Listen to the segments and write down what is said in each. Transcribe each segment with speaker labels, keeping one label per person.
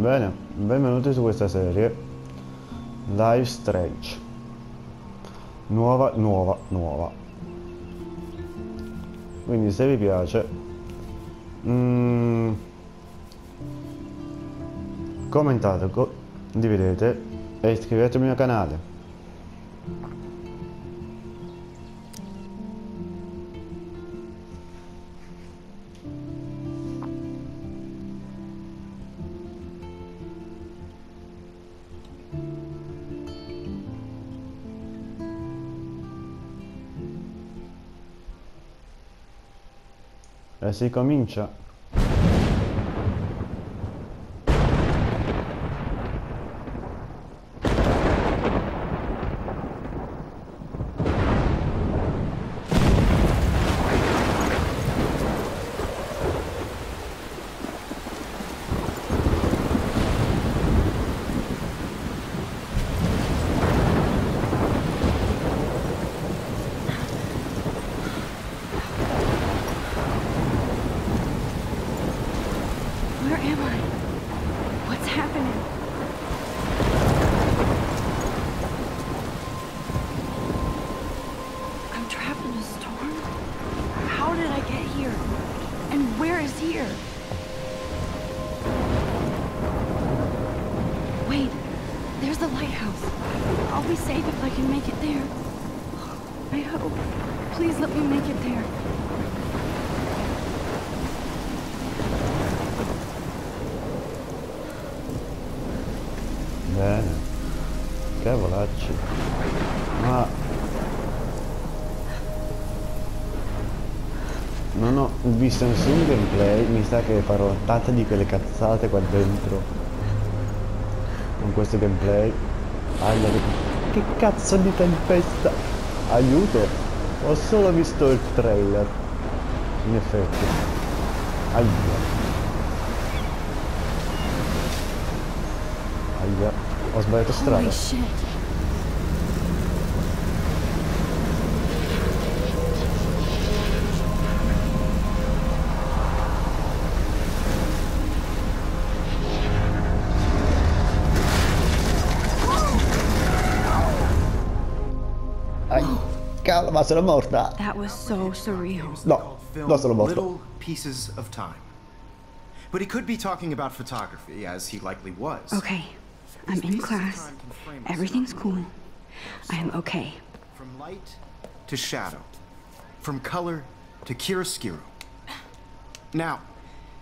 Speaker 1: Bene, benvenuti su questa serie Live Strange. Nuova, nuova, nuova. Quindi se vi piace mm, Commentate, condividete e iscrivetevi al mio canale Si comincia.
Speaker 2: Where am I? What's happening? I'm trapped in a storm? How did I get here? And where is here? Wait, there's the lighthouse. I'll be safe if I can make it there. I hope. Please let me make it there.
Speaker 1: Bene. Cavolacci. Ma... Non ho visto nessun gameplay, mi sa che farò tante di quelle cazzate qua dentro. Con questo gameplay. Aia, che, che cazzo di tempesta! Aiuto! Ho solo visto il trailer. In effetti. Aia. Aia. Ho sbagliato strada. Ma sono morta!
Speaker 2: That was so surreal.
Speaker 1: No, no sono morto.
Speaker 3: Little pieces of time. But he could be talking about photography, as he likely was.
Speaker 2: Okay, I'm in class. Everything's cool. I'm okay.
Speaker 3: From light to shadow. From color to chiaroscuro. Now,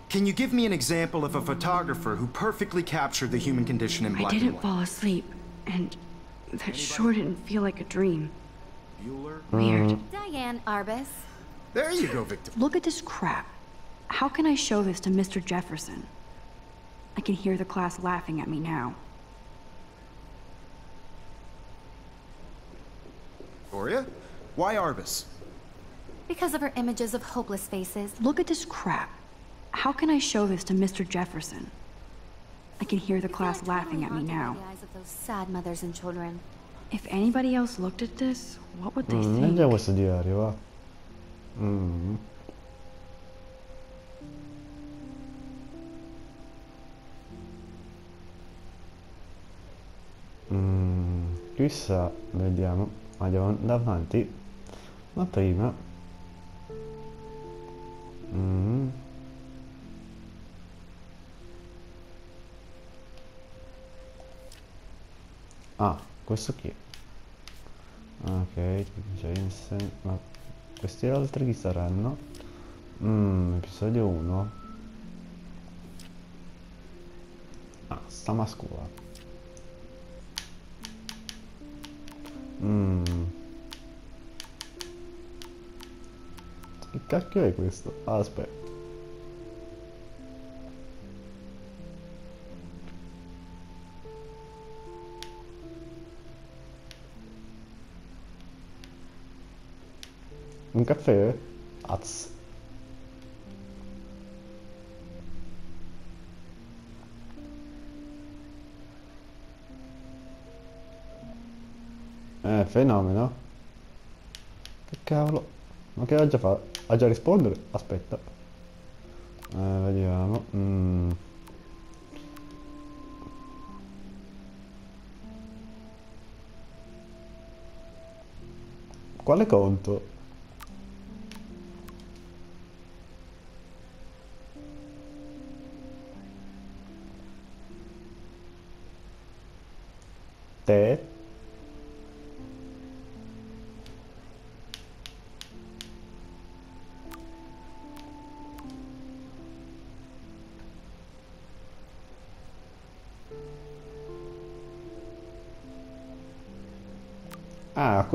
Speaker 3: can you give me an example of a photographer who perfectly captured the human condition in
Speaker 2: I
Speaker 3: black and
Speaker 2: didn't
Speaker 3: white?
Speaker 2: fall asleep, and that sure didn't feel like a dream.
Speaker 3: Bueller?
Speaker 2: Weird. Mm.
Speaker 4: Diane Arbus.
Speaker 3: There you go, Victor.
Speaker 2: Look at this crap. How can I show this to Mr. Jefferson? I can hear the class laughing at me now.
Speaker 3: Gloria? Why Arbus?
Speaker 4: Because of her images of hopeless faces.
Speaker 2: Look at this crap. How can I show this to Mr. Jefferson? I can hear the class laughing at me now.
Speaker 4: The eyes of those sad mothers and children.
Speaker 2: If anybody else looked at this, what would they
Speaker 1: Mm,
Speaker 2: think?
Speaker 1: leggiamo questo diario, va. Mm. Mm, chissà, vediamo. Andiamo davanti. Ma prima... Mm. Ah, questo è? Ok, Jensen, ma questi altri chi saranno? Mmm, episodio 1. Ah, stiamo a scuola. Mmm. Che cacchio è questo? Ah, aspetta. caffè? Az. Eh, fenomeno. Che cavolo? Ma che ha già fatto? Ha già rispondere? Aspetta. Eh, vediamo. Mm. Quale conto?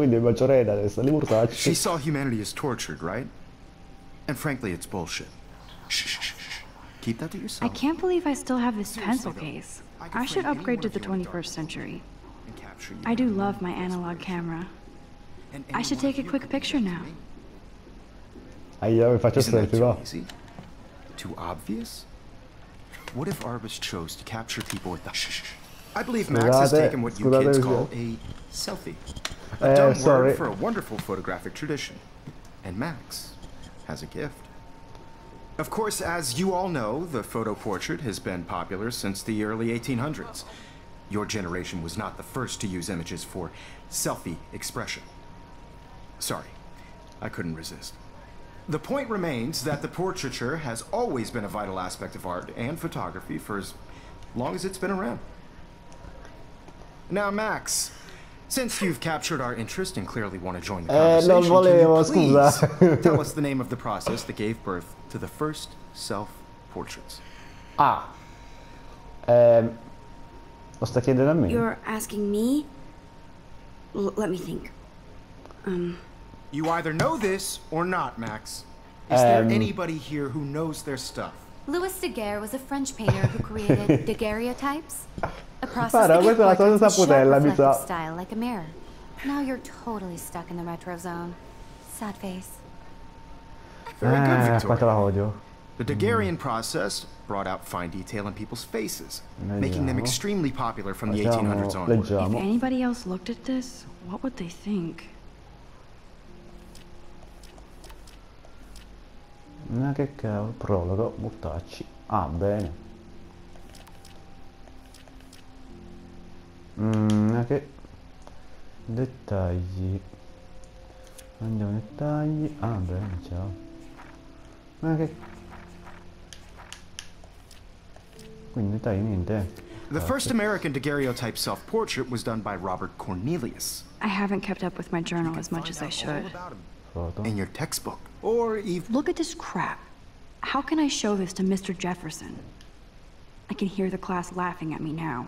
Speaker 1: Quindi il maggiore deve essere di
Speaker 3: She saw humanity as tortured, right? And frankly, it's bullshit. Shh, shh, shh, shh. Keep that to yourself.
Speaker 2: I can't believe I still have this
Speaker 3: Seriously,
Speaker 2: pencil
Speaker 3: though,
Speaker 2: case.
Speaker 3: I
Speaker 2: I should upgrade to the
Speaker 3: of you in
Speaker 2: 21st century.
Speaker 3: and capture you
Speaker 2: I do love my analog camera. I should take a quick picture now.
Speaker 3: to me.
Speaker 1: Aia, mi faccio
Speaker 3: Isn't
Speaker 1: selfie,
Speaker 3: too
Speaker 1: va.
Speaker 3: easy? Too obvious? What if Arbus chose to capture people with the shh, shh, shh. I believe Max has taken what you kids call a selfie. A dumb uh,
Speaker 1: sorry.
Speaker 3: word for a wonderful photographic tradition. And Max has a gift. Of course, as you all know, the photo portrait has been popular since the early 1800s. Your generation was not the first to use images for selfie expression. Sorry, I couldn't resist. The point remains that the portraiture has always been a vital aspect of art and photography for as long as it's been around. Now, Max, since you've captured our interest and clearly want to join the
Speaker 1: Eh,
Speaker 3: conversation,
Speaker 1: volevo,
Speaker 3: can you
Speaker 1: scusa.
Speaker 3: please tell us the name of the process that gave birth to the first self-portraits?
Speaker 1: Ah. Ehm, lo sta chiedendo a me?
Speaker 5: You're asking me? L- let me think. Um...
Speaker 3: You either know this or not, Max. Is there
Speaker 1: Um,
Speaker 3: anybody here who knows their stuff?
Speaker 4: Louis Daguerre was a French painter who created daguerreotypes. A process
Speaker 1: Guarda,
Speaker 4: that gave
Speaker 1: questa è la
Speaker 4: portraits
Speaker 1: cosa
Speaker 4: a sharp
Speaker 1: saputella, mi
Speaker 4: style like a mirror. Now you're totally stuck in the retro zone. Sad face.
Speaker 3: Very good,
Speaker 1: Eh,
Speaker 3: Victoria.
Speaker 1: quanto la odio.
Speaker 3: The Daguerrean process brought out fine detail in people's faces, making them extremely popular from the 1800s onward.
Speaker 2: If anybody else looked at this, what would they think?
Speaker 1: Ma che cavolo, prologo, mortacci. Ah, bene. Mm, ma che... Dettagli. Andiamo ai dettagli. Ah, bene, ciao. Ma che... Quindi dettagli niente.
Speaker 3: The first American daguerreotype self-portrait was done by Robert Cornelius.
Speaker 2: I haven't kept up with my journal as much as I should.
Speaker 3: In your textbook, or even
Speaker 2: Look at this crap. How can I show this to Mr. Jefferson? I can hear the class laughing at me now.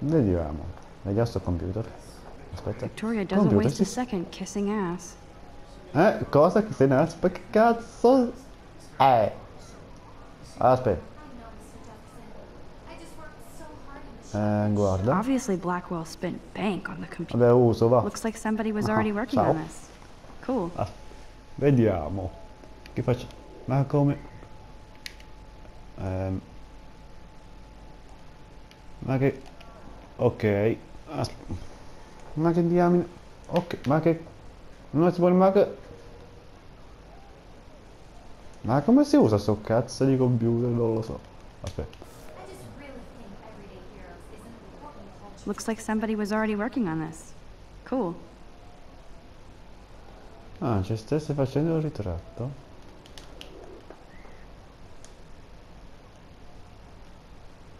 Speaker 1: Vediamo. Vediamo sto computer. Aspetta.
Speaker 2: Victoria doesn't
Speaker 1: Computer,
Speaker 2: waste a second kissing ass.
Speaker 1: Eh, cosa che se ne aspetta? Che cazzo? Eh. Aspetta. Eh, guarda.
Speaker 2: Obviously, Blackwell spent bank on the computer.
Speaker 1: Vabbè, uso, va.
Speaker 2: Looks like somebody was
Speaker 1: Ah,
Speaker 2: already working
Speaker 1: ciao.
Speaker 2: on this. Cool.
Speaker 1: Ah, vediamo. Che faccio? Ma come? Ehm. Ma che... Ok. As- Ma che diamine... Ok, ma che... Non si può... Ma che... Ma come si usa sto cazzo di computer? Non lo so. Aspetta.
Speaker 2: Looks like somebody was already working on this. Cool.
Speaker 1: Ah, ci stesse facendo il ritratto?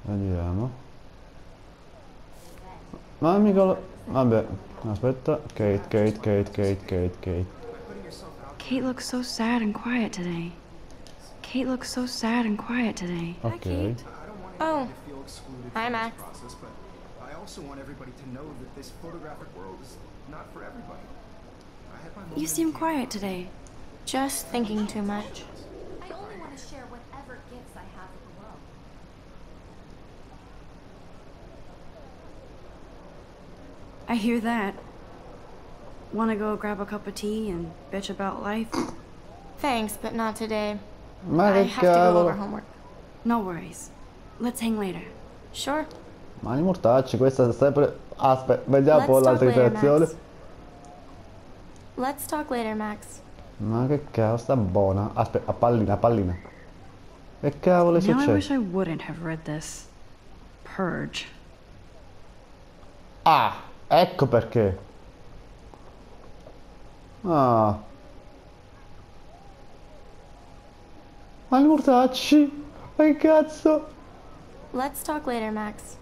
Speaker 1: Vediamo. Ma mica. Vabbè, aspetta. Kate, Kate, Kate, Kate, Kate, Kate.
Speaker 2: Kate looks so sad and quiet today. Kate looks so sad and quiet today.
Speaker 1: Ok.
Speaker 5: Oh, Hi, Max.
Speaker 3: this process, but I also want everybody to know that this photographic world is not for everybody. I had my
Speaker 2: You seem quiet today.
Speaker 5: just thinking too much.
Speaker 4: I only want to share whatever gifts I have with the world.
Speaker 5: I hear that. Wanna go grab a cup of tea and bitch about life?
Speaker 6: Thanks, but not today.
Speaker 1: Ma
Speaker 6: I have to go over homework.
Speaker 5: No worries. Let's hang later.
Speaker 6: Sure.
Speaker 1: Ma i mortacci, questa è sempre... Aspetta, vediamo un po'
Speaker 6: Let's talk
Speaker 1: l'altra
Speaker 6: later,
Speaker 1: interazione.
Speaker 6: Max. Let's talk later, Max.
Speaker 1: Ma che cavolo, sta buona. Aspetta, a pallina, a pallina. Che cavolo è
Speaker 2: Now I wish? I wouldn't have read this. Purge.
Speaker 1: Ah, ecco perché. Ah. Ma i mortacci? Ma che cazzo?
Speaker 6: Let's talk later, Max.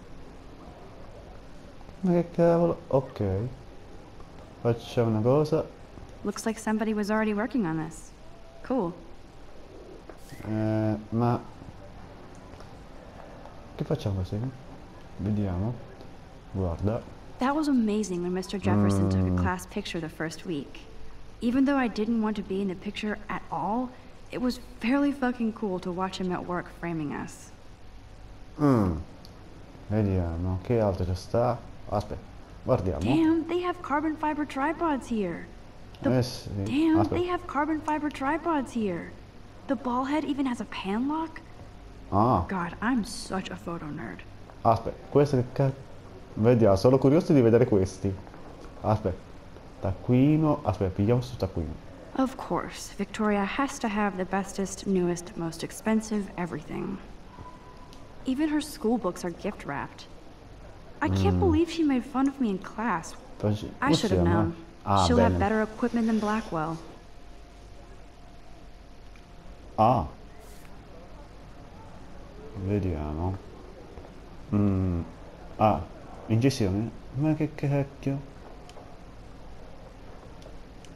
Speaker 1: Ma che cavolo? Ok. Facciamo una cosa.
Speaker 2: Looks like somebody was already working on this. Cool.
Speaker 1: Eh, ma... Che facciamo così? Vediamo. Guarda.
Speaker 2: That was amazing when Mr. Jefferson took
Speaker 1: Mm.
Speaker 2: a class picture the first week. Even though I didn't want to be in the picture at all, it was fairly fucking cool to watch him at work framing us.
Speaker 1: Mm. Vediamo. Che altro sta? Aspetta. Guardiamo.
Speaker 2: Damn, they have carbon fiber tripods here. The
Speaker 1: Eh sì.
Speaker 2: Damn,
Speaker 1: Aspetta.
Speaker 2: they have carbon fiber tripods here. The ball head even has a pan lock.
Speaker 1: Ah,
Speaker 2: God, I'm such a photo nerd.
Speaker 1: aspetta. Questo che cazzo... Vediamo, sono curioso di vedere questi. Aspetta. Taccuino. Aspetta, pigliamo sto taccuino.
Speaker 2: Of course, Victoria has to have the bestest, newest, most expensive everything. Even her school books are gift wrapped. I can't believe she made fun of me in class. I should have known.
Speaker 1: Ah,
Speaker 2: She'll
Speaker 1: bene.
Speaker 2: have better equipment than Blackwell.
Speaker 1: Ah. Vediamo. Mm. Ah, incisione? Ma che cacchio?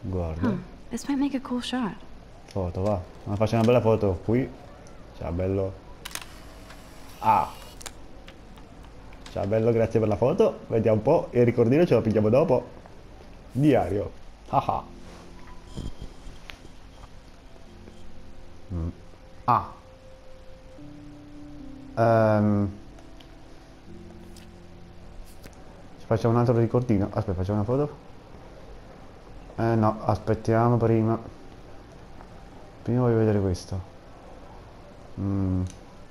Speaker 1: Guarda,
Speaker 2: Huh. This might make a cool shot.
Speaker 1: foto, va. Ma facciamo una bella foto qui. Ciao bello. Ah. Ciao bello, grazie per la foto. Vediamo un po'. Il ricordino ce lo pigliamo dopo. Diario. Haha. Mm. Ah. Ehm. Ci facciamo un altro ricordino. Aspetta, facciamo una foto. Eh no, aspettiamo prima. Prima voglio vedere questo. Mm.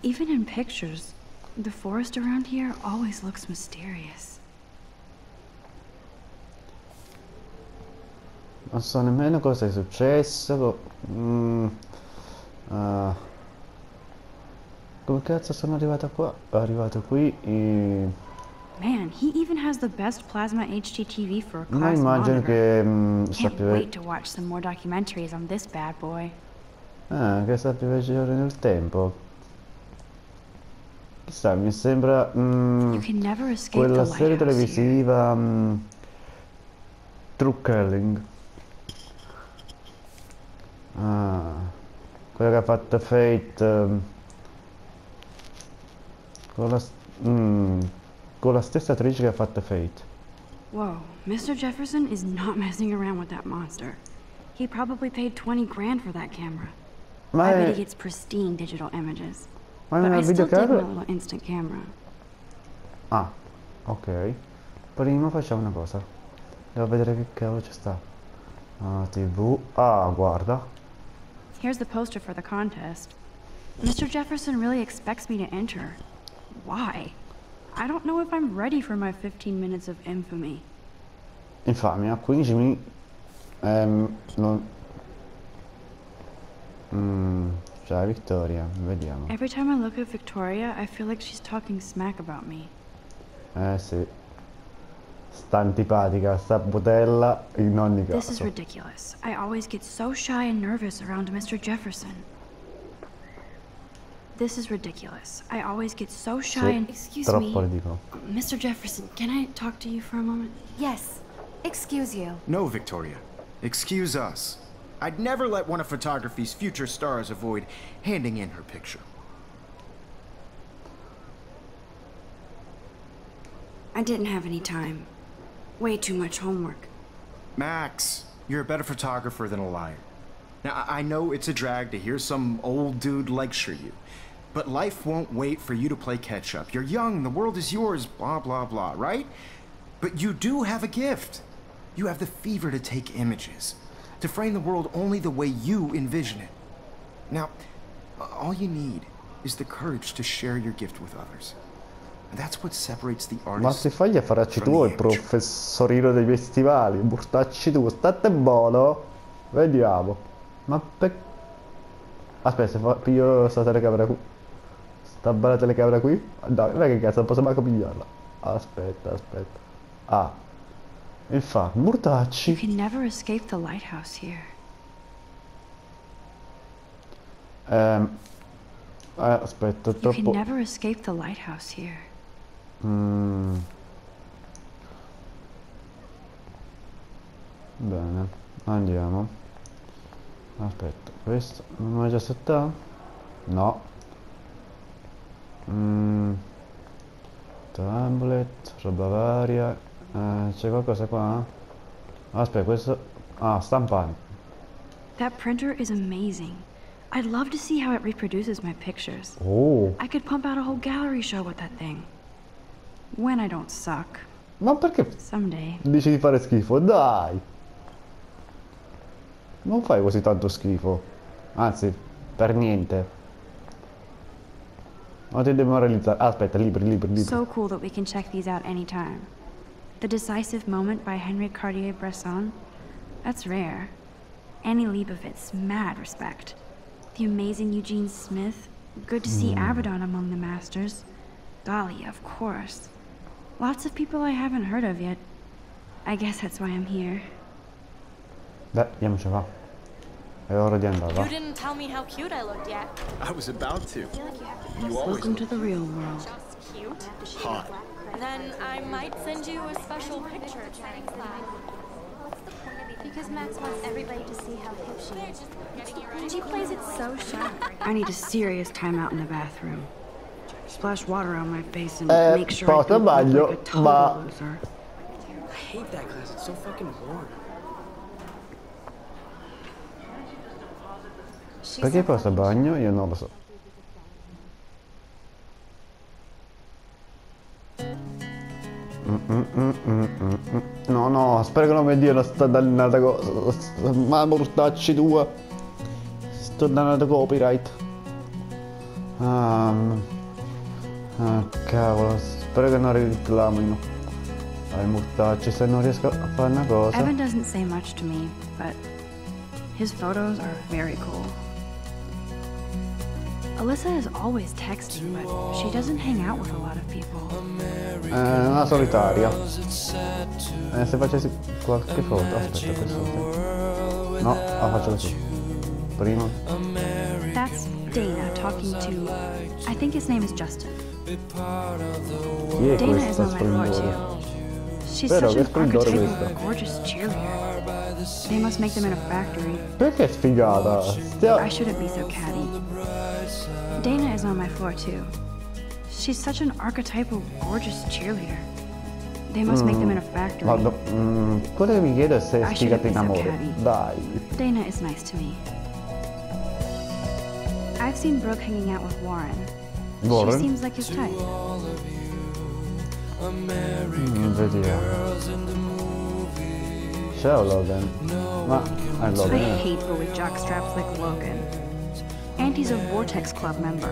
Speaker 2: Even in pictures, the forest around here always looks mysterious.
Speaker 1: Non so nemmeno cosa è successo. co- Mm. Ah. Come cazzo sono arrivato qua? Arrivato qui e...
Speaker 2: Man, he even has the best plasma HDTV for a class
Speaker 1: immagino
Speaker 2: monitor.
Speaker 1: che mm,
Speaker 2: Can't
Speaker 1: sappia...
Speaker 2: wait to watch some more documentaries on this bad boy.
Speaker 1: Ah, che sappia viaggiare nel tempo. Chissà, mi sembra... mm,
Speaker 2: You can never
Speaker 1: quella
Speaker 2: the
Speaker 1: serie televisiva... mm, Tru Calling. Ah, quella che ha fatto Fate... con, la, mm, con la stessa attrice che ha fatto Fate.
Speaker 2: Whoa, Mr. Jefferson is not messing around with that monster. He probably paid 20 grand for that camera.
Speaker 1: Ma
Speaker 2: I bet
Speaker 1: è,
Speaker 2: he gets pristine digital images.
Speaker 1: ma è
Speaker 2: But
Speaker 1: una videocamera?
Speaker 2: instant camera.
Speaker 1: Ah, ok. Prima facciamo una cosa. Devo vedere che cavolo ci sta. Ah, TV. Ah, guarda.
Speaker 2: Here's the poster for the contest. Mr. Jefferson really expects me to enter. Why? I don't know if I'm ready for my 15 minutes of infamy.
Speaker 1: Infamia, 15 minuti. Ehm, non... Mm, cioè, Vittoria, vediamo.
Speaker 2: Every time I look at Victoria, I feel like she's talking smack about me.
Speaker 1: Eh sì. Sta antipatica, sta butella in ogni caso.
Speaker 2: This is ridiculous. I always get so shy and nervous around Mr. Jefferson. This is ridiculous. I always get so shy and.
Speaker 4: Excuse me.
Speaker 2: Mr. Jefferson, can I talk to you for a moment?
Speaker 4: Yes. Excuse you.
Speaker 3: No, Victoria. Excuse us. I'd never let one of photography's future stars avoid handing in her picture.
Speaker 5: I didn't have any time. Way too much homework.
Speaker 3: Max, you're a better photographer than a liar. Now, I I know it's a drag to hear some old dude lecture you, but life won't wait for you to play catch up. You're young, the world is yours, blah, blah, blah, right? But you do have a gift. You have the fever to take images, to frame the world only the way you envision it. Now, all you need is the courage to share your gift with others. And that's what separates the
Speaker 1: Ma se fai gli affaracci tu, il professorino dei festivali, burtacci tu, state buono. Vediamo. Ma per... Aspetta, piglio sta telecamera qui. Sta bella telecamera qui. Dai, è che cazzo, non posso manco pigliarla. Aspetta, aspetta. Ah. Infatti,
Speaker 2: You
Speaker 1: burtacci.
Speaker 2: can never escape the lighthouse here.
Speaker 1: Ehm... Eh, aspetta,
Speaker 2: You can
Speaker 1: troppo...
Speaker 2: never escape the lighthouse here.
Speaker 1: Mm. Bene, andiamo. Aspetta, questo non è già settato? No. Mm. Tablet, roba varia. Eh, c'è qualcosa qua? Aspetta, questo... Ah, stampante.
Speaker 2: That printer is amazing. I'd love to see how it reproduces my pictures.
Speaker 1: Oh,
Speaker 2: I could pump out a whole gallery show with that thing. When I don't suck.
Speaker 1: ma perché
Speaker 2: Someday.
Speaker 1: dici di fare schifo? Dai! Non fai così tanto schifo. Anzi, per niente. Non ti demoralizzare. Ah, aspetta, libri, libri, libri.
Speaker 2: So cool that we can check these out anytime. The Decisive Moment by Henri Cartier-Bresson? That's rare. Annie Leibovitz, mad respect. The amazing Eugene Smith? Good to see Avedon among the masters. Golly, of course. Lots of people I haven't heard of yet. I guess that's why I'm here.
Speaker 1: Beh, andiamoci va. È ora di andare, va.
Speaker 6: You didn't tell me how cute I looked yet.
Speaker 7: I was about to. You always
Speaker 2: Welcome to the real world.
Speaker 6: Just cute.
Speaker 7: hot.
Speaker 6: Then I might send you a special picture during class.
Speaker 4: Because Max wants everybody to see how hip she is.
Speaker 6: She plays it so shy.
Speaker 2: I need a serious timeout in the bathroom. Splash water on my face and
Speaker 1: Eh,
Speaker 2: make sure I
Speaker 1: porta
Speaker 2: don't look like a total
Speaker 1: ma-
Speaker 2: loser.
Speaker 8: I hate that class. It's so fucking boring.
Speaker 1: Perché cosa bagno? Io non lo so. Mm, mm, mm, mm, mm, mm. No, no, spero che non mi diano sta dannata cosa. Ma mortacci tua. Sto dannato copyright. Mm. ah, cavolo, spero che non reclamino. Dai, mortacci, se non riesco a fare una cosa.
Speaker 2: Evan doesn't say much to me, but his photos are very cool. Alyssa is always texting, but she doesn't hang out with a lot of people.
Speaker 1: Eh, una solitaria. Eh, se facessi qualche foto. Aspetta, questo. No, la faccio così. Prima.
Speaker 2: That's Dana talking to. I think his name is Justin.
Speaker 1: Chi è
Speaker 2: Dana is
Speaker 1: questa
Speaker 2: on my floor
Speaker 1: splendore?
Speaker 2: too. She's
Speaker 1: Vero,
Speaker 2: such
Speaker 1: che
Speaker 2: an
Speaker 1: splendore
Speaker 2: archetype
Speaker 1: questa.
Speaker 2: gorgeous cheerleader. They must make them in a factory.
Speaker 1: Perché è sfigata? Stia...
Speaker 2: I shouldn't be so catty. Dana is on my floor too. She's such an archetypal, gorgeous cheerleader. They must make them in a factory.
Speaker 1: Guarda, mm, quello che mi chiedo è se è
Speaker 2: I
Speaker 1: sfigata in
Speaker 2: shouldn't so
Speaker 1: Dai.
Speaker 2: Dana is nice to me. I've seen Brooke hanging out with Warren.
Speaker 1: Warren?
Speaker 2: She seems like his type.
Speaker 1: Mm, vediamo. Ciao Logan. È
Speaker 2: I
Speaker 1: Logan. eh.
Speaker 2: hate bully jockstraps like Logan. And he's a Vortex Club member.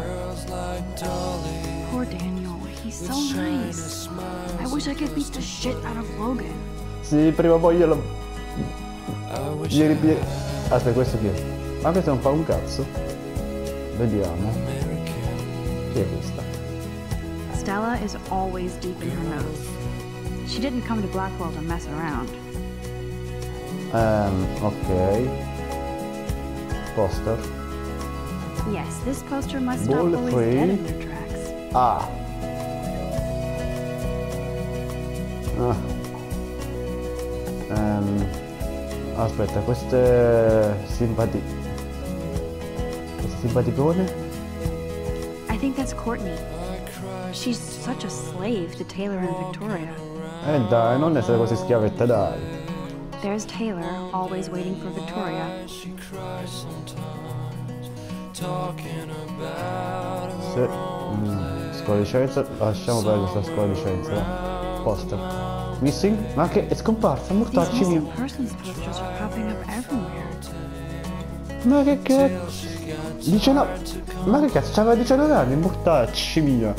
Speaker 2: Poor Daniel, he's so nice. I wish I could beat the shit out of Logan.
Speaker 1: Sì, prima o poi io lo... Gli ripie... Aspetta, questo chi è? Ma questo non fa un cazzo. Vediamo. Chi è questa?
Speaker 2: Stella is always deep in her nose. She didn't come to Blackwell to mess around.
Speaker 1: Ehm, ok. Poster.
Speaker 2: Yes, this poster must
Speaker 1: Ball
Speaker 2: stop
Speaker 1: free.
Speaker 2: dead in their tracks.
Speaker 1: Ah. Ah. Ehm, aspetta, queste simpati... Queste simpaticone?
Speaker 2: I think that's Courtney. She's such a slave to Taylor and Victoria.
Speaker 1: Eh dai, non essere così schiavetta, dai.
Speaker 2: There's Taylor, always waiting for Victoria.
Speaker 1: Se... Mm, scuola di scienza, lasciamo perdere questa scuola di scienza. va. Poster. Missing? Ma che è scomparsa, mortacci mio. Ma che cazzo? 19... Ma che cazzo, c'aveva 19 anni, mortacci mia.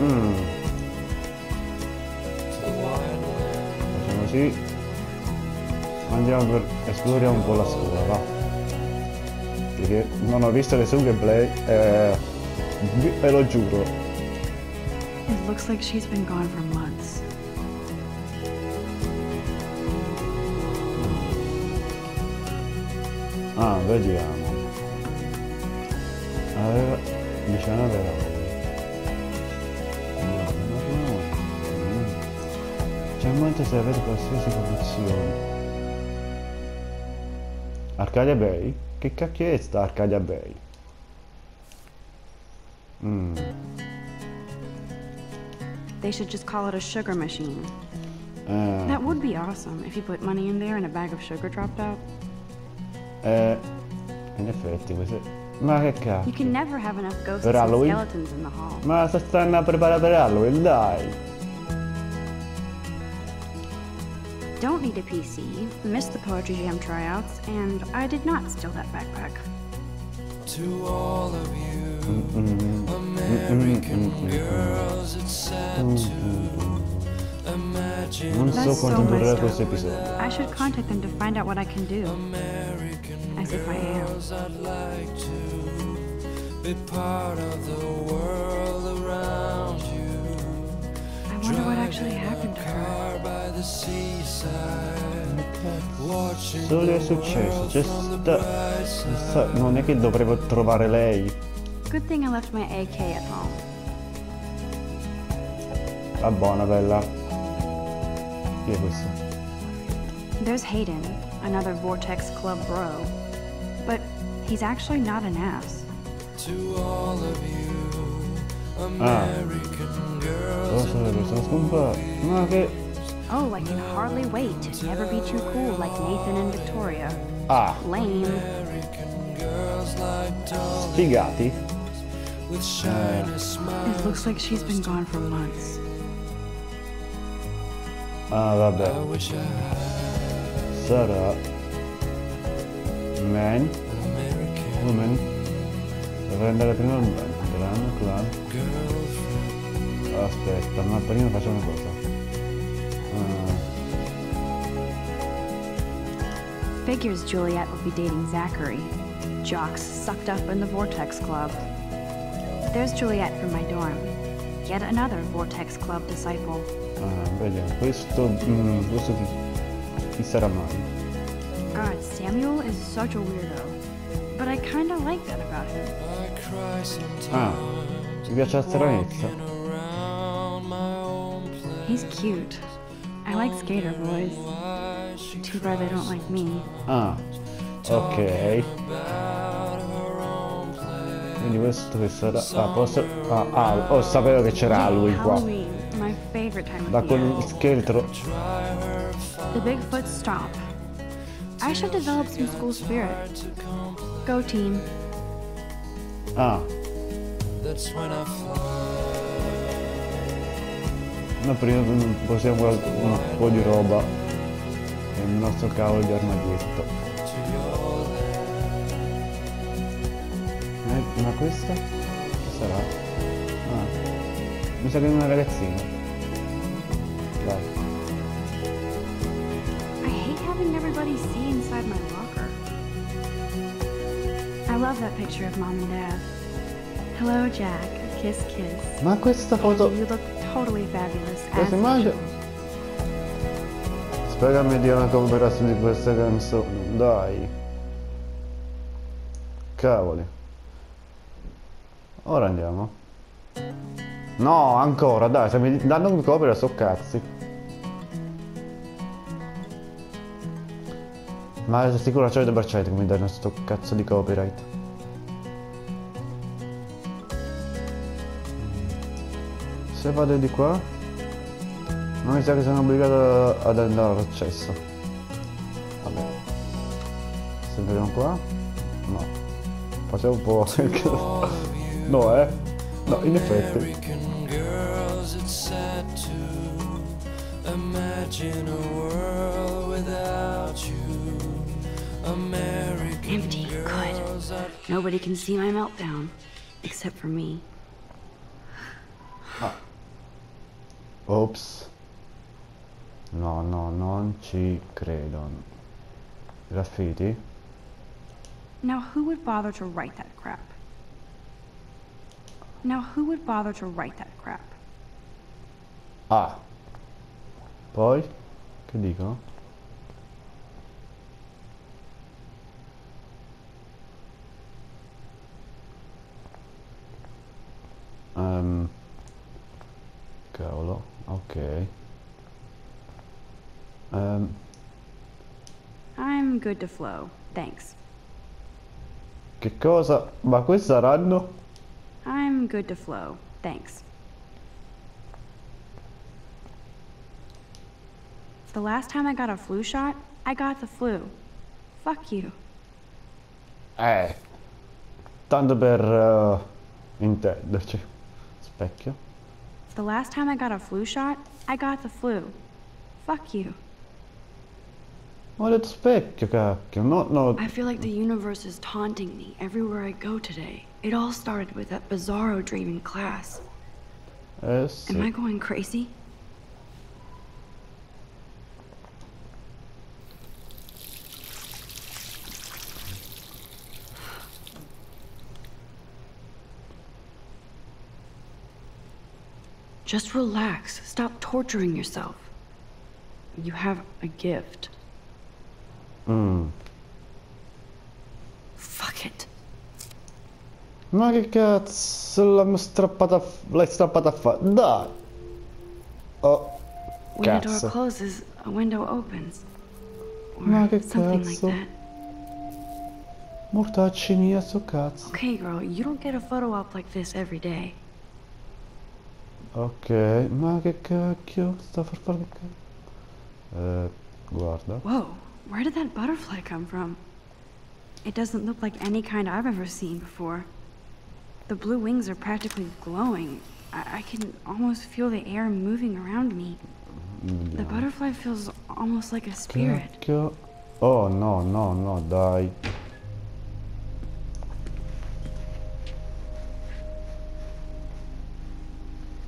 Speaker 1: Mm. Così. Andiamo per esploriamo un po' la scuola. Perché non ho visto nessun gameplay, eh, ve lo giuro.
Speaker 2: It looks like she's been gone for months.
Speaker 1: Ah, vediamo. Aveva 19 anni. Chiamate se avete qualsiasi informazione. Arcadia Bay? Che cacchio è sta Arcadia Bay? Mm.
Speaker 2: They should just call it a sugar machine.
Speaker 1: Eh,
Speaker 2: That would be awesome if you put money in there and a bag of sugar dropped out.
Speaker 1: eh, in effetti questo... Ma che
Speaker 2: You
Speaker 1: cacchio?
Speaker 2: can never have enough ghosts
Speaker 1: Per
Speaker 2: and skeletons in the hall.
Speaker 1: Ma sta stanno a preparare per Halloween, dai!
Speaker 2: Don't need a PC, missed the Poetry Jam tryouts, and I did not steal that backpack.
Speaker 9: To all of you American girls, it's sad to imagine
Speaker 1: so
Speaker 2: That's
Speaker 1: quanto
Speaker 2: so
Speaker 1: durerà
Speaker 2: messed up. I should contact them to find out what I can do.
Speaker 9: American
Speaker 2: As if I am.
Speaker 9: I'd like to be part of the world around you.
Speaker 2: I wonder what actually happened to her.
Speaker 9: By the seaside, watching
Speaker 1: Solo è successo, c'è sta... sta- Non è che dovevo trovare lei.
Speaker 2: Good thing I left my AK at home.
Speaker 1: Ah, Va buona, bella. Chi è questo?
Speaker 2: There's Hayden, another Vortex Club bro. But he's actually not an ass.
Speaker 9: To all of you,
Speaker 1: Ah.
Speaker 9: American girls.
Speaker 1: Cosa le persone scomparse? Ma che...
Speaker 2: Oh, I can hardly wait to never be too cool like Nathan and Victoria.
Speaker 1: Ah,
Speaker 2: Lame.
Speaker 9: American girls like dolls
Speaker 1: sfigati?
Speaker 9: with shiny smiles.
Speaker 2: It looks like she's been gone for months.
Speaker 1: Ah, vabbè.
Speaker 9: I wish I had
Speaker 1: Sarà... Man?
Speaker 9: American
Speaker 1: Woman? Dovrei andare prima al Clan, clan. Aspetta, ma prima facciamo una cosa. Ah,
Speaker 2: Figures Juliet will be dating Zachary. Jocks sucked up in the Vortex Club. There's Juliet from my dorm. Yet another Vortex Club disciple.
Speaker 1: ah, vediamo. Questo... mm, questo chi, chi sarà mai?
Speaker 2: God, Samuel is such a weirdo. But I kinda like that about him.
Speaker 9: I cry sometimes.
Speaker 1: Ah, mi piace la stranezza.
Speaker 9: around my own place.
Speaker 2: He's cute. I like skater boys. Too bad they don't like me.
Speaker 1: Ah, ok.
Speaker 9: about her own place.
Speaker 1: Quindi questo che sarà... Ah, posso... Ah, ah, oh, sapevo che c'era Halloween qua.
Speaker 2: Halloween, my favorite time
Speaker 1: Da
Speaker 2: the
Speaker 1: quel scheletro...
Speaker 2: The Bigfoot stop. I should develop some school spirit. Go team.
Speaker 1: Ah,
Speaker 9: That's when I fly.
Speaker 1: ma prima possiamo guardare un po' di roba. E il nostro cavolo di armadietto. Eh, ma questa? Chi sarà? Ah, mi sa che è una ragazzina. Dai.
Speaker 2: I hate having everybody see inside my Hello, Jack. Kiss, kiss.
Speaker 1: Ma questa foto...
Speaker 2: You look totally fabulous.
Speaker 1: Questa immagine... Spero mi dia una cooperazione di questa canzone. Dai. Cavoli. Ora andiamo. No, ancora, dai, se mi danno un copyright so cazzi. Ma è sicuro c'è del che mi danno sto cazzo di copyright. Se vado di qua Non mi sa che sono obbligato ad andare all'accesso Vabbè Se vediamo qua No Facciamo un po' No eh No in effetti.
Speaker 9: Imagine a world without you. American
Speaker 2: Empty. Good. Nobody can see my meltdown. Except for me.
Speaker 1: Ops. No, no, non ci credo. Graffiti?
Speaker 2: Now, who would bother to write that crap? Now, who would bother to write that crap?
Speaker 1: Ah. Poi? Che dicono? Ehm. Cavolo, ok. Ehm,
Speaker 2: I'm good to flow. Thanks.
Speaker 1: che cosa? Ma questi saranno?
Speaker 2: I'm good to flow. Thanks. The last time I got a flu shot, I got the flu. Fuck you.
Speaker 1: Eh. Tanto per eh, intenderci. Specchio.
Speaker 2: The last time I got a flu shot, I got the flu. Fuck you.
Speaker 1: Ho detto specchio, cacchio. No, no.
Speaker 2: I feel like the universe is taunting me everywhere I go today. It all started with that bizarro dream in class. Am I going crazy? Just relax. Stop torturing yourself. You have a gift.
Speaker 1: Mm.
Speaker 2: Fuck it.
Speaker 1: Ma che cazzo l'hanno strappata a f- l'hai strappata fa? Dai! Oh,
Speaker 2: When a door closes, a window opens. Or
Speaker 1: Ma che
Speaker 2: something like that.
Speaker 1: Mortacci mia, sto cazzo.
Speaker 2: Okay, girl, you don't get a photo op like this every day.
Speaker 1: Ok, ma che cacchio? Sta a far fare? Eh, guarda.
Speaker 2: Whoa, where did that butterfly come from? It doesn't look like any kind I've ever seen before. The blue wings are practically glowing. I, I can almost feel the air moving around me. The butterfly feels almost like a spirit.
Speaker 1: Cacchio. Oh no, no, no, dai.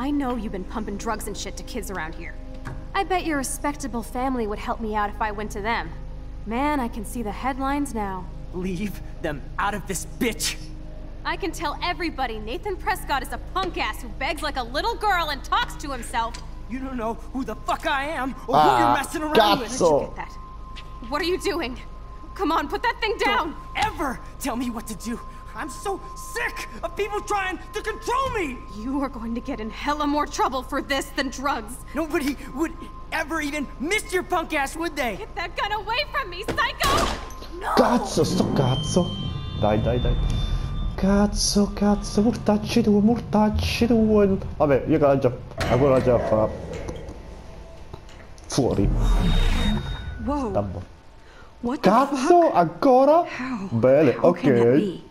Speaker 10: I know you've been pumping drugs and shit to kids around here. I bet your respectable family would help me out if I went to them. Man, I can see the headlines now.
Speaker 8: Leave them out of this bitch.
Speaker 10: I can tell everybody Nathan Prescott is a punk ass who begs like a little girl and talks to himself.
Speaker 8: You don't know who the fuck I am or who
Speaker 1: Ah,
Speaker 8: you're messing around with.
Speaker 1: cazzo.
Speaker 10: Get that. What are you doing? Come on, put that thing down!
Speaker 8: Don't ever tell me what to do. I'm so sick of people trying to control me.
Speaker 10: You are going to get in hella more trouble for this than drugs.
Speaker 8: Nobody would ever even miss your punk ass, would they?
Speaker 10: Get that gun away from me, psycho! No!
Speaker 1: Cazzo, sto cazzo! Dai, dai, dai. Cazzo, cazzo, mortacci tu, mortacci tu. Vabbè, io che l'ho già... A quello l'ho già fa... Fuori.
Speaker 2: Whoa,
Speaker 1: Da
Speaker 2: what the
Speaker 1: Cazzo,
Speaker 2: fuck?
Speaker 1: ancora?
Speaker 2: How?
Speaker 1: Bene,
Speaker 2: How can that
Speaker 1: ok.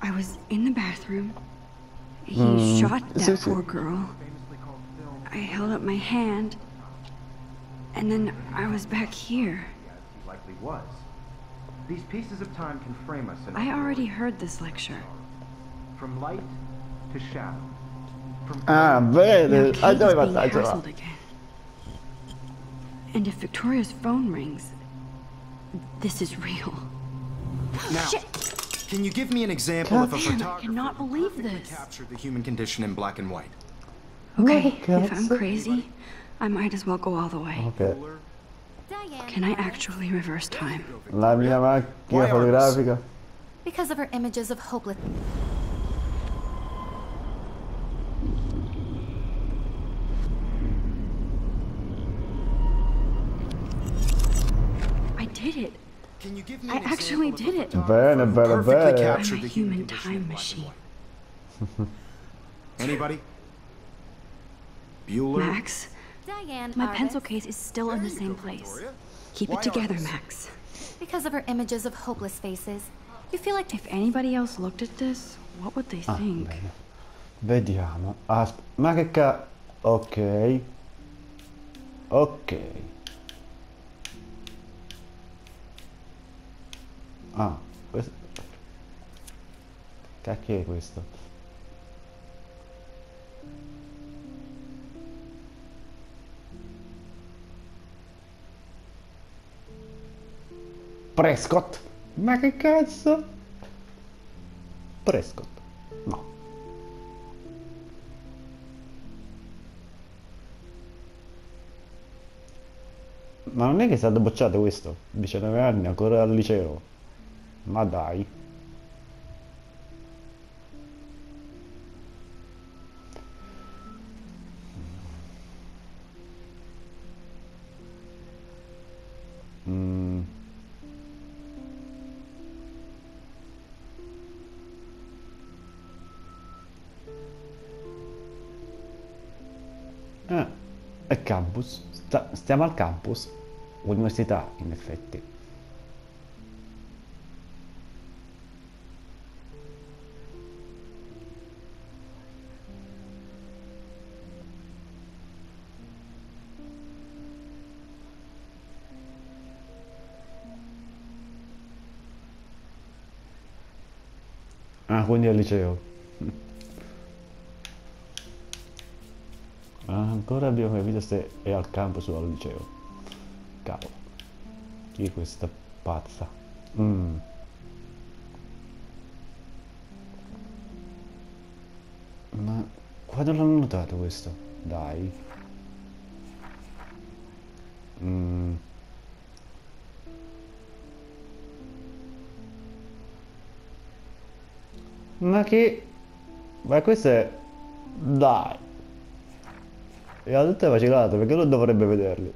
Speaker 2: Be? I was in the bathroom. He
Speaker 1: Hmm,
Speaker 2: shot that
Speaker 1: sì, sì.
Speaker 2: poor girl. I held up my hand. And then I was back here.
Speaker 11: He likely was. These pieces of time can frame us in
Speaker 2: I already
Speaker 11: world.
Speaker 2: heard this lecture.
Speaker 11: From light to shadow. From
Speaker 1: Ah,
Speaker 2: Now
Speaker 1: bene.
Speaker 2: Kate is
Speaker 1: dove
Speaker 2: being
Speaker 1: vantaggio va?
Speaker 2: hassled again. And if Victoria's phone rings, this is real.
Speaker 3: Now, can you give me an example of a
Speaker 2: Man, I
Speaker 3: photographer
Speaker 2: cannot
Speaker 3: who
Speaker 2: believe this.
Speaker 3: captured the human condition in black and white?
Speaker 2: Okay,
Speaker 1: Ma
Speaker 2: if I'm crazy, I might as well go all the way.
Speaker 1: Ok.
Speaker 2: Can I actually reverse time?
Speaker 1: La mia macchina fotografica.
Speaker 4: Because of her images of hopeless.
Speaker 3: Give me
Speaker 2: I actually did it.
Speaker 3: a
Speaker 1: Bene,
Speaker 3: photographer who
Speaker 1: bene,
Speaker 3: perfectly
Speaker 1: bene.
Speaker 3: captured
Speaker 2: I'm a
Speaker 3: human
Speaker 2: human time
Speaker 3: in black and
Speaker 2: machine.
Speaker 3: Anybody? Bueller?
Speaker 2: Max,
Speaker 4: Diane
Speaker 2: my
Speaker 4: Arbus,
Speaker 2: pencil case is still in the same place. Keep
Speaker 3: Why
Speaker 2: it together,
Speaker 3: Arbus?
Speaker 2: Max.
Speaker 4: Because of her images of hopeless faces. You feel like
Speaker 2: If anybody else looked at this, what would they
Speaker 1: Ah,
Speaker 2: think?
Speaker 1: bene. Vediamo. Asp- ma che ca... Ok. Ok. Ah, questo... Cacchio è questo? Prescott? Ma che cazzo? Prescott. No. Ma non è che è stato bocciato questo? 19 anni, ancora al liceo. Ma dai. Mm. È campus. Sta- stiamo al campus. Università, in effetti. Liceo. Ah, ancora abbiamo capito se è al campus o al liceo. Cavolo. Chi è questa pazza? Mm. Ma quando l'hanno notato questo? Dai. Mm. Ma che... Ma questo è... Dai. E ha tutte vacillate, perché non dovrebbe vederli?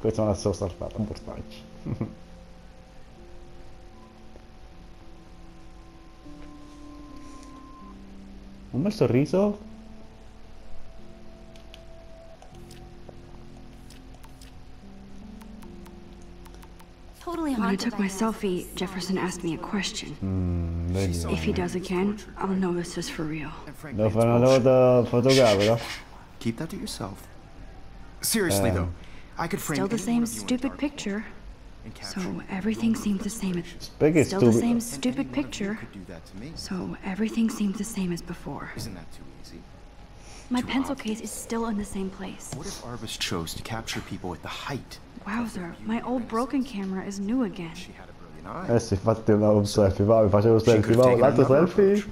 Speaker 1: Questa è una sono salvata, mortacci. Un bel sorriso.
Speaker 4: totally
Speaker 2: When I took my selfie, Jefferson asked me a question.
Speaker 1: Mm.
Speaker 2: If he does again, I'll know this is for real.
Speaker 3: And frankly,
Speaker 1: Devo
Speaker 3: it's
Speaker 1: fare una
Speaker 3: bullshit.
Speaker 1: nota fotografica.
Speaker 3: Keep that to yourself. Seriously
Speaker 1: Um,
Speaker 3: though, I could frame
Speaker 2: Still the same
Speaker 3: of you in
Speaker 2: stupid picture. So everything seems the same as
Speaker 1: Perché
Speaker 2: still the same stupid
Speaker 3: one of you
Speaker 2: picture.
Speaker 3: could do that to me.
Speaker 2: So everything seems the same as before.
Speaker 3: Isn't that too easy?
Speaker 2: My
Speaker 3: Too
Speaker 2: pencil
Speaker 3: obvious.
Speaker 2: case is still in the same place.
Speaker 3: What if Arbus chose to capture people at the height?
Speaker 2: Wowzer, my old broken camera is new again.
Speaker 3: She had a brilliant eye.
Speaker 1: Eh sì, infatti andavo un selfie, va, mi facevo selfie,
Speaker 3: could
Speaker 1: va, l'altro selfie.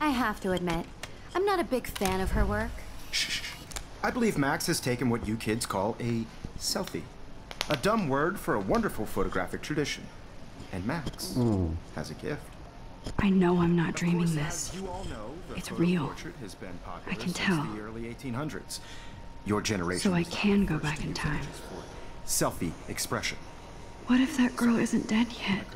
Speaker 4: I have to admit, I'm not a big fan of her work.
Speaker 3: Shh. I believe Max has taken what you kids call a selfie. A dumb word for a wonderful photographic tradition. And Max hmm. has a gift.
Speaker 2: I know I'm not dreaming
Speaker 3: course,
Speaker 2: this.
Speaker 3: you all know, the
Speaker 2: It's real.
Speaker 3: portrait has been popular
Speaker 2: I can tell.
Speaker 3: the early 1800s. Your generation
Speaker 2: So I can go back in time.
Speaker 3: Selfie expression.
Speaker 2: What if that girl isn't dead
Speaker 3: I
Speaker 2: yet?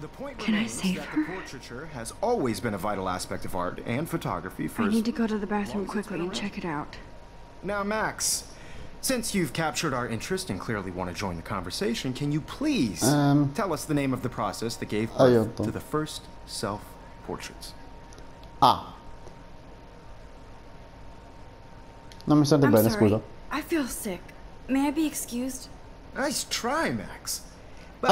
Speaker 3: Couldn't resist. The point
Speaker 2: Can I
Speaker 3: remains
Speaker 2: save
Speaker 3: that
Speaker 2: her?
Speaker 3: the portraiture has always been a vital aspect of art and photography for
Speaker 2: I need to go to the bathroom
Speaker 3: long as it's
Speaker 2: quickly and check it out.
Speaker 3: Now, Max, since you've captured our interest and clearly want to join the conversation, can you please
Speaker 1: Um,
Speaker 3: tell us the name of the process that gave birth to the first self-portraits?
Speaker 1: Ah. Non mi sente
Speaker 5: I'm
Speaker 1: bene,
Speaker 5: sorry.
Speaker 1: scusa.
Speaker 5: I feel sick. May I be excused?
Speaker 3: Nice try, Max.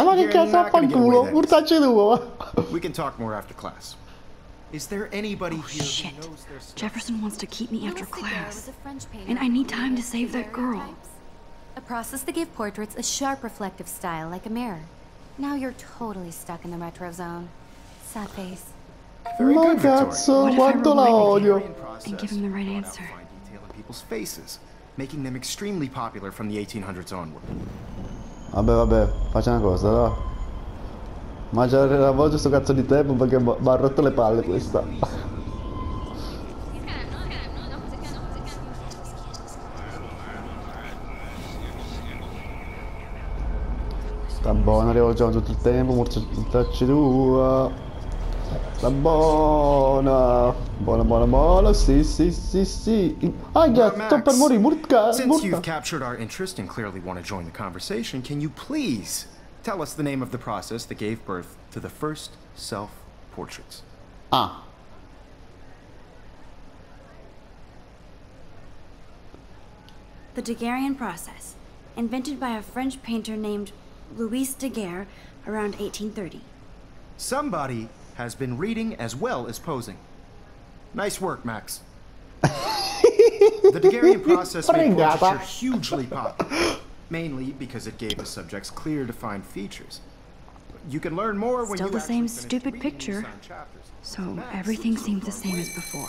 Speaker 1: Ma che
Speaker 3: not gonna get away
Speaker 1: affanculo,
Speaker 3: that
Speaker 1: urtacci tuo.
Speaker 3: easy. We can talk more after class. Is there anybody oh, here
Speaker 2: Oh, Shit.
Speaker 3: who knows their stuff?
Speaker 2: Jefferson wants to keep me after class.
Speaker 4: was a French painter
Speaker 2: And I need time to save that girl.
Speaker 4: A process that gave portraits a sharp reflective style like a mirror. Now you're totally stuck in the retro zone. sad face.
Speaker 3: Very
Speaker 1: Ma
Speaker 3: good, Victoria.
Speaker 1: cazzo,
Speaker 2: What if I
Speaker 1: quanto la
Speaker 2: remind
Speaker 1: odio.
Speaker 2: And give him the right answer.
Speaker 3: Fine detail in people's faces, making them extremely popular from the 1800s onward.
Speaker 1: Vabbè, vabbè, faccia una cosa, no? Ma c'è la voce sto cazzo di tempo perché mi ha rotto le palle questa. Sta buono, rivolgiamo tutto il tempo, mortacci tua. Sta buona. Buona, buona, buona, sì, sì, sì, sì. Ah,
Speaker 3: Now,
Speaker 1: già, sto per morire, murca,
Speaker 3: since you've captured our interest and clearly want to join the conversation, can you please tell us the name of the process that gave birth to the first self-portraits?
Speaker 1: Ah,
Speaker 2: The Daguerrean process, invented by a French painter named Louis Daguerre around 1830.
Speaker 3: Somebody has been reading as well as posing. Nice work, Max. the Daguerrean process made
Speaker 1: Fregata.
Speaker 3: portraiture hugely popular, mainly because it gave the subjects clear, defined features. You can learn more when
Speaker 2: Still
Speaker 3: you
Speaker 2: the same stupid picture.
Speaker 3: assigned.
Speaker 2: So everything seems the same as before.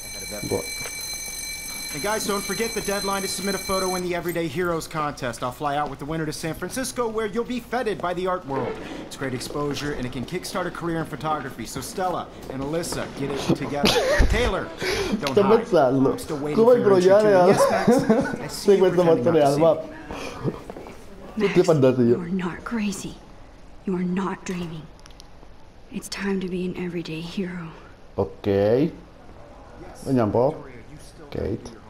Speaker 3: And guys, don't forget the deadline to submit a photo in the Everyday Heroes contest. I'll fly out with the winner to San Francisco, where you'll be feted by the art world. It's great exposure, and it can kickstart a career in photography. So Stella and Alyssa, get it together. Taylor, don't
Speaker 1: sto
Speaker 3: hide.
Speaker 1: pensando
Speaker 3: I'm still waiting
Speaker 1: come
Speaker 3: for your entry
Speaker 1: imbrogliare
Speaker 3: Yes, I see you pretending not to see
Speaker 1: you.
Speaker 2: Max, you are not crazy. You are not dreaming. It's time to be an everyday hero.
Speaker 1: Ok. Vediamo un po'. Kate.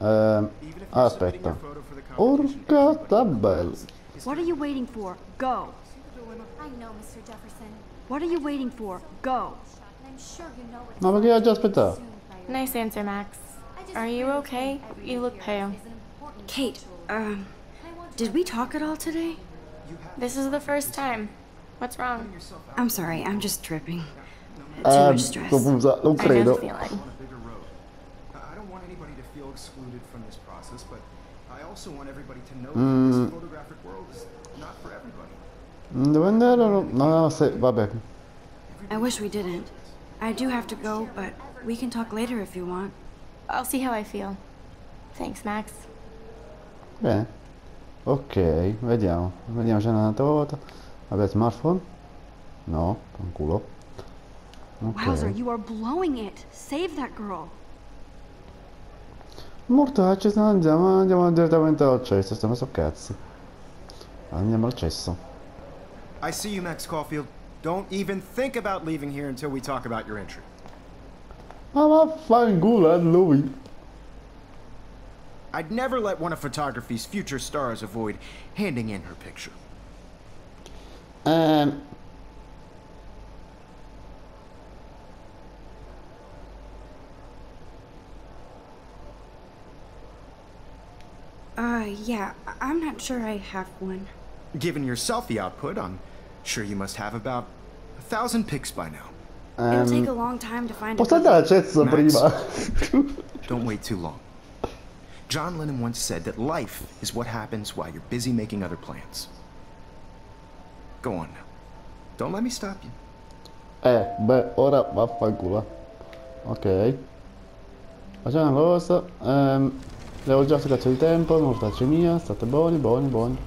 Speaker 1: Ehm, aspetta. Urca tabella.
Speaker 2: What are you waiting for? Go.
Speaker 4: I know, Mr. Jefferson.
Speaker 2: What are you waiting for? Go.
Speaker 4: I'm sure you know what
Speaker 1: Ma perché ha già aspettato?
Speaker 6: Nice answer, Max. Are you okay? You look pale.
Speaker 2: Kate, um, did we talk at all today?
Speaker 6: This is the first time. What's wrong?
Speaker 2: I'm sorry, I'm just tripping. Too
Speaker 1: Ehm,
Speaker 2: much stress.
Speaker 6: I know the feeling.
Speaker 3: a bigger road. I I don't want anybody to feel excluded from this but I also want everybody to know that this photographic world is not for everybody.
Speaker 1: Mm, Devo? No, no, no, vabbè.
Speaker 2: I wish we didn't. I do have to go, but we can talk later if you want.
Speaker 6: I'll see how I feel. Thanks, Max.
Speaker 1: Bene. Ok, vediamo. Vediamo, c'è una volta. Vabbè, smartphone? No, fanculo.
Speaker 2: Wowzer,
Speaker 1: Ok.
Speaker 2: you are blowing it. Save that girl.
Speaker 1: Mortacci, eh, se no andiamo, eh, andiamo direttamente al cesso, stiamo sto cazzo. Andiamo al cesso.
Speaker 3: I see you, Max Caulfield. Don't even think about leaving here until we talk about your entry.
Speaker 1: Ma vaffanculo, è lui.
Speaker 3: I'd never let one of photography's future stars avoid handing in her picture.
Speaker 1: Ehm...
Speaker 2: Uh, yeah, I- I'm not sure I have one.
Speaker 3: Given your selfie output, I'm sure you must have about a thousand pics by now.
Speaker 2: It'll take
Speaker 1: ehm,
Speaker 2: a long time to find a
Speaker 1: Posso
Speaker 2: good
Speaker 1: andare al
Speaker 2: one.
Speaker 1: prima?
Speaker 3: Don't wait too long. John Lennon once said that life is what happens while you're busy making other plans. Go on now. Don't let me stop you.
Speaker 1: Eh, beh, ora vaffanculo. Ok. Facciamo una cosa. Ehm, devo già sto cazzo di tempo, mortacci mia, state buoni, buoni, buoni.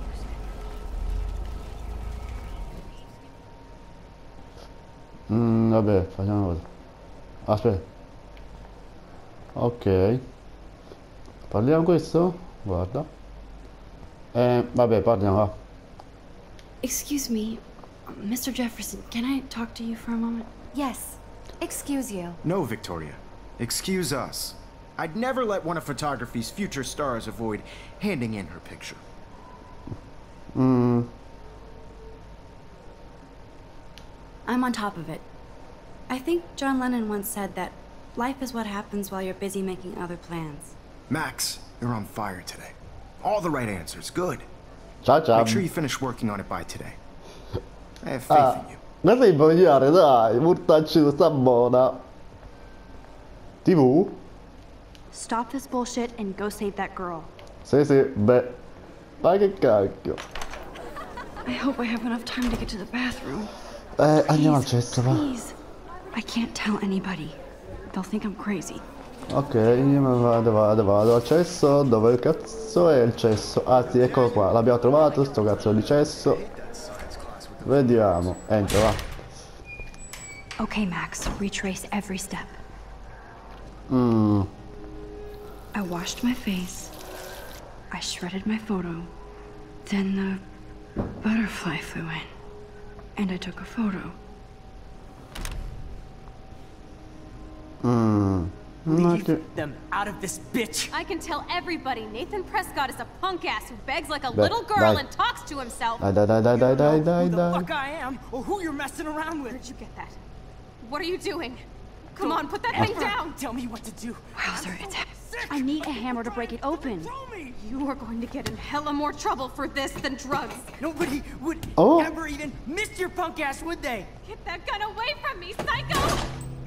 Speaker 1: Mm, vabbè, facciamo una cosa. Aspetta. Ok. Parliamo questo? Guarda. Eh, vabbè, parliamo, va.
Speaker 2: Excuse me, Mr. Jefferson, can I talk to you for a moment?
Speaker 4: Yes. Excuse you.
Speaker 3: No, Victoria. Excuse us. I'd never let one of photography's future stars avoid handing in her picture.
Speaker 1: Mm,
Speaker 2: I'm on top of it. I think John Lennon once said that life is what happens while you're busy making other plans.
Speaker 3: Max, you're on fire today. All the right answers. Good.
Speaker 1: ciao ciao.
Speaker 3: Make sure you finish working on it by today. I have faith
Speaker 1: Ah,
Speaker 3: in you.
Speaker 1: non devi imbrogliare, dai, mortacci sta buona. TV?
Speaker 2: Stop this bullshit and go save that girl.
Speaker 1: Sì, sì, beh. Ma che cacchio.
Speaker 2: I hope I have enough time to get to the bathroom.
Speaker 1: Eh, andiamo al cesso, va.
Speaker 2: Please. I can't tell anybody. They'll think I'm crazy.
Speaker 1: Ok, io vado, vado, vado al cesso. Dove cazzo è il cesso? Ah sì, eccolo qua. L'abbiamo trovato, sto cazzo di cesso. Vediamo. Entra, va.
Speaker 2: Okay, Max, retrace every step.
Speaker 1: Mm.
Speaker 2: I washed my face. I shredded my photo. Then the butterfly flew in. And I took a photo.
Speaker 1: Mm.
Speaker 8: Leave them out of this bitch.
Speaker 10: I can tell everybody Nathan Prescott is a punk ass who begs like a
Speaker 1: Dai,
Speaker 10: little girl
Speaker 1: dai.
Speaker 10: and talks to himself.
Speaker 1: Dai, dai, dai, dai, dai, dai, dai,
Speaker 8: Who the fuck I am or who you're messing around with.
Speaker 10: Where'd you get that? What are you doing? Come
Speaker 8: Don't
Speaker 10: on, put that thing down.
Speaker 8: Tell me what to do.
Speaker 2: Wowzer, it's... I need a hammer to break it open.
Speaker 10: You are going to get in hella more trouble for this than drugs.
Speaker 8: Nobody would
Speaker 1: Oh.
Speaker 8: ever even miss your punk ass, would they?
Speaker 10: Get that gun away from me, psycho!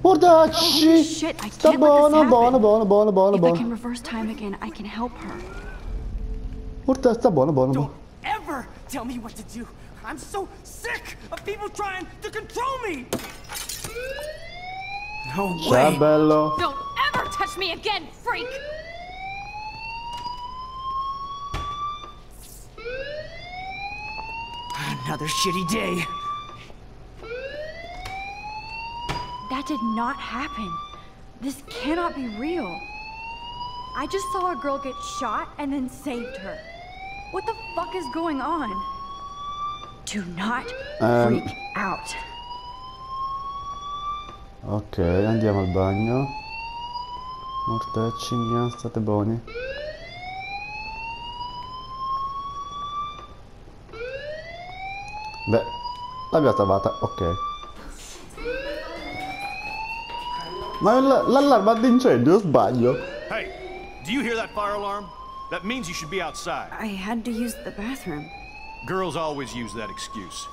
Speaker 1: Mortacci!
Speaker 2: Shit, I
Speaker 1: Sta
Speaker 2: can't let this
Speaker 1: buono,
Speaker 2: happen.
Speaker 1: buono, buono, buono, buono,
Speaker 2: If I can reverse time again, I can help her.
Speaker 1: Morta, sta buono, buono,
Speaker 8: Don't ever tell me what to do. I'm so sick of people trying to control me. No
Speaker 1: Ciao,
Speaker 8: way.
Speaker 1: bello.
Speaker 10: Don't ever touch me again, freak!
Speaker 8: Another shitty day.
Speaker 2: That did not happen. This cannot be real. I just saw a girl get shot and then saved her. What the fuck is going on? Do not
Speaker 1: Um.
Speaker 2: freak out.
Speaker 1: Ok, andiamo al bagno. Mortacci, mia, state buoni. Beh, l'abbiamo trovata, ok. Ma l'allarme d'incendio, sbaglio?
Speaker 12: Hey, do you hear that fire alarm? That means you should be outside.
Speaker 2: I had to use the bathroom.
Speaker 12: Girls always use that excuse.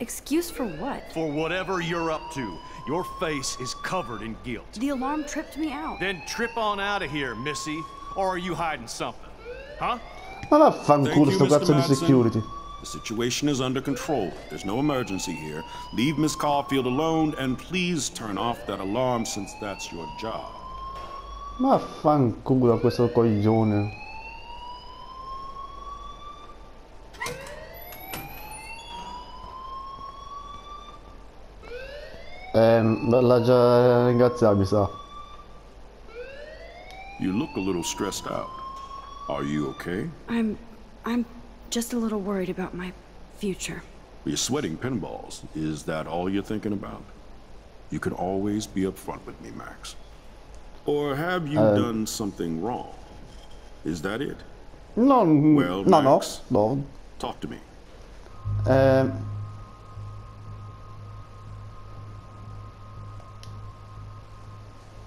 Speaker 2: Excuse for what?
Speaker 12: For whatever you're up to, your face is covered in guilt.
Speaker 2: The alarm tripped me out.
Speaker 12: Then trip on out of here, Missy. Or are you hiding something? Huh?
Speaker 1: Ma vaffanculo
Speaker 13: Thank you,
Speaker 1: sto
Speaker 13: Mr.
Speaker 1: cazzo di security.
Speaker 13: The situation is under control. There's no emergency here. Leave Miss Caulfield alone and please turn off that alarm since that's your job.
Speaker 1: Ma vaffanculo questo coglione. L'ha già ringraziato, mi sa.
Speaker 13: You look a little stressed out. Are you okay?
Speaker 2: I'm. I'm just a little worried about my future.
Speaker 13: You're sweating pinballs. Is that all you're thinking about? You can always be upfront with me, Max. Or have you
Speaker 1: Um,
Speaker 13: done something wrong? Is that it?
Speaker 1: No,
Speaker 13: Well,
Speaker 1: no, no,
Speaker 13: Max.
Speaker 1: no.
Speaker 13: Talk to me.
Speaker 1: Ehm,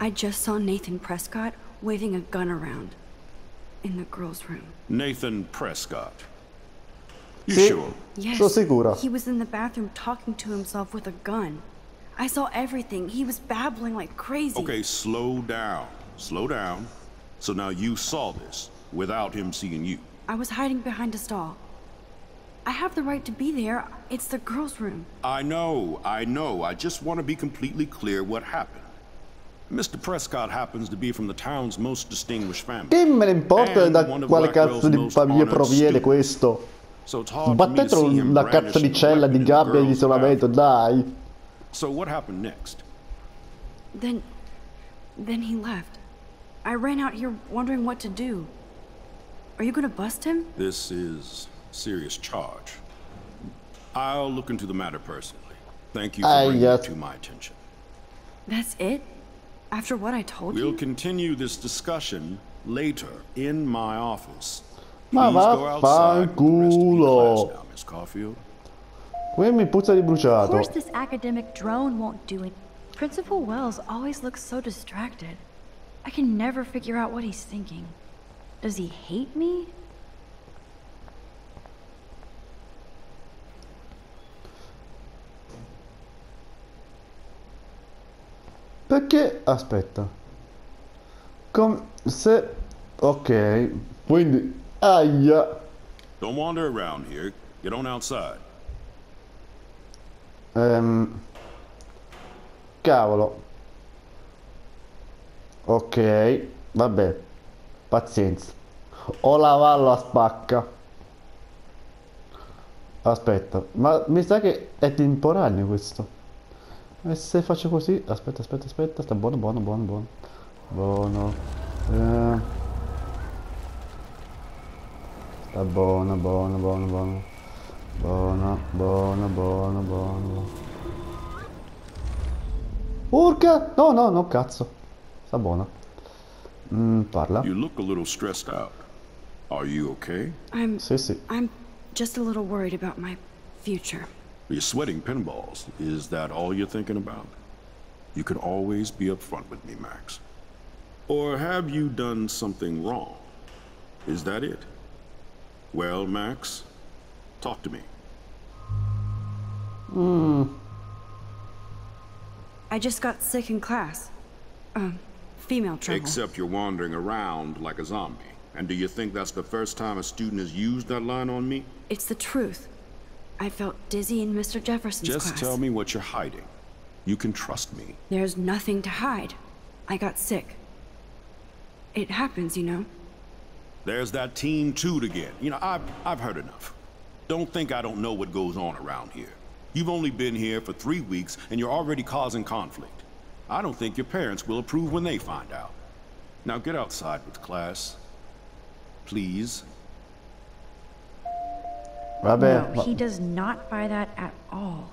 Speaker 2: I just saw Nathan Prescott waving a gun around in the girls' room.
Speaker 13: Nathan Prescott. You
Speaker 1: Sì.
Speaker 13: sure?
Speaker 2: Yes.
Speaker 1: Sono sicura.
Speaker 2: He was in the bathroom talking to himself with a gun. I saw everything. He was babbling like crazy.
Speaker 13: Okay, slow down. Slow down. So now you saw this without him seeing you.
Speaker 2: I was hiding behind a stall. I have the right to be there. It's the girls' room.
Speaker 13: I know, I know. I just want to be completely clear what happened. Mr. Prescott happens to be from the town's most distinguished family.
Speaker 1: che me ne importa da quale cazzo di famiglia proviene questo?
Speaker 13: So it's hard for me to
Speaker 1: Sbattetelo
Speaker 13: see him
Speaker 1: una cazzo di cella di
Speaker 13: weapon in the
Speaker 1: gabbia di isolamento, dai.
Speaker 13: So what happened next?
Speaker 2: Then. Then he left. I ran out here wondering what to do. Are you gonna bust him?
Speaker 13: This is serious charge. I'll look into the matter personally. Thank you for bringing it to my attention.
Speaker 2: That's it? After what I told
Speaker 13: We'll
Speaker 2: you?
Speaker 13: continue this discussion later in my office.
Speaker 1: Ma
Speaker 13: Please go outside with the rest of your
Speaker 1: vaffanculo.
Speaker 13: class now, Miss
Speaker 1: Qui mi puzza di
Speaker 2: Of
Speaker 1: bruciato.
Speaker 2: course, this academic drone won't do it. Principal Wells always looks so distracted. I can never figure out what he's thinking. Does he hate me?
Speaker 1: Perché? Aspetta. Com- se... Ok, quindi... Aia.
Speaker 13: Don't wander around here. Get on outside.
Speaker 1: Ehm... Cavolo. Ok, vabbè. Pazienza. O la vallo a spacca. Aspetta, ma mi sa che è temporaneo questo. E se faccio così... Aspetta, aspetta, aspetta, sta buono, buono, buono, buono. Buono. Eh. Sta buono, buono, buono, buono. Buono, buono, buono, buono. Urca! No, no, no, cazzo. Sta buona. Mm, parla.
Speaker 13: You look a little stressed out. Are you okay?
Speaker 2: I'm.
Speaker 1: Sì, sì.
Speaker 2: I'm just a little worried about my future.
Speaker 13: You're sweating pinballs. Is that all you're thinking about? You can always be upfront with me, Max. Or have you done something wrong? Is that it? Well, Max, talk to me.
Speaker 1: Hmm.
Speaker 2: I just got sick in class. Um, female trouble.
Speaker 13: Except you're wandering around like a zombie. And do you think that's the first time a student has used that line on me?
Speaker 2: It's the truth. I felt dizzy in Mr. Jefferson's
Speaker 13: Just
Speaker 2: class.
Speaker 13: tell me what you're hiding. You can trust me.
Speaker 2: There's nothing to hide. I got sick. It happens, you know.
Speaker 13: There's that teen toot again. You know, I've, I've heard enough. Don't think I don't know what goes on around here. You've only been here for three weeks, and you're already causing conflict. I don't think your parents will approve when they find out. Now get outside with class. Please.
Speaker 1: Vabbè.
Speaker 2: no, he does not buy that at all.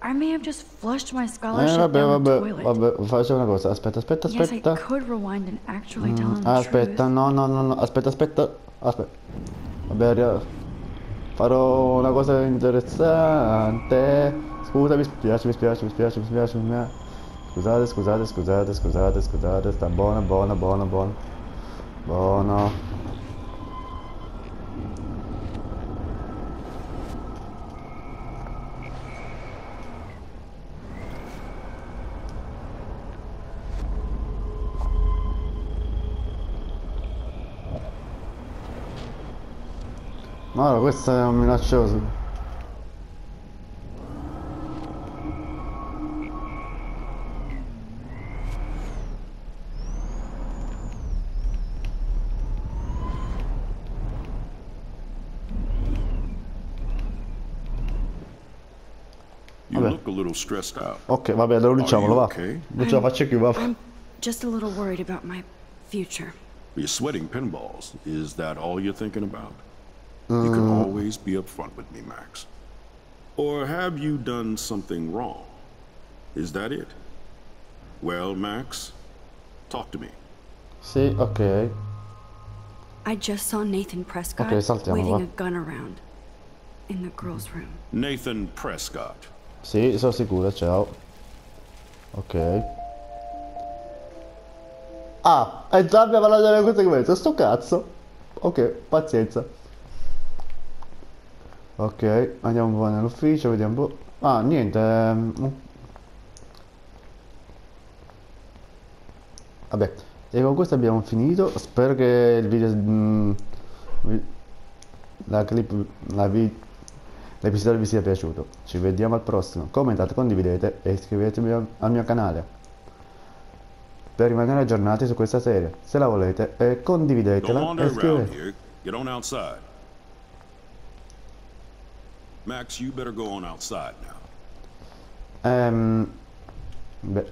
Speaker 2: I may have just flushed my
Speaker 1: Eh,
Speaker 2: scholarship
Speaker 1: vabbè,
Speaker 2: the
Speaker 1: vabbè,
Speaker 2: toilet.
Speaker 1: vabbè, faccio una cosa. Aspetta, aspetta,
Speaker 2: Yes, I
Speaker 1: aspetta.
Speaker 2: could rewind and actually tell him
Speaker 1: Mm, aspetta, no, no, no, no, aspetta, aspetta, aspetta. Vabbè, farò una cosa interessante. Scusa, mi spiace, mi spiace, mi spiace, mi spiace, mi spiace. Scusate, scusate, scusate, scusate, scusate, sta buona, buona, buona, buona. Buono. Ma allora, questo è un minaccioso.
Speaker 13: You
Speaker 1: Vabbè.
Speaker 13: look a little stressed out.
Speaker 1: Ok, vabbè, allora diciamolo, va.
Speaker 13: okay?
Speaker 1: Non ce la faccio più, va.
Speaker 2: I'm just a little worried about my future.
Speaker 13: You're sweating pinballs. Is that all you're thinking about? You can
Speaker 1: Mm.
Speaker 13: always be upfront with me, Max. Or have you done something wrong? Is that it? Well, Max, talk to me.
Speaker 1: Sì, ok.
Speaker 2: I just saw Nathan Prescott
Speaker 1: Ok, saltiamo,
Speaker 2: waving
Speaker 1: va.
Speaker 2: a gun around in the girls' room.
Speaker 13: Nathan Prescott.
Speaker 1: Sì, sono sicuro, ciao. Ok. Ah, e già abbiamo parlato delle conseguenze, sto cazzo. Ok, pazienza. Ok, andiamo un po' nell'ufficio, vediamo un po'. Ah, niente. ehm, Vabbè, e con questo abbiamo finito. Spero che il video... mm, la clip... La vi- l'episodio vi sia piaciuto. Ci vediamo al prossimo. Commentate, condividete e iscrivetevi al- al mio canale. Per rimanere aggiornati su questa serie. Se la volete, eh, condividetela e
Speaker 13: around Max, you better go on outside now.
Speaker 1: Um, ehm, beh,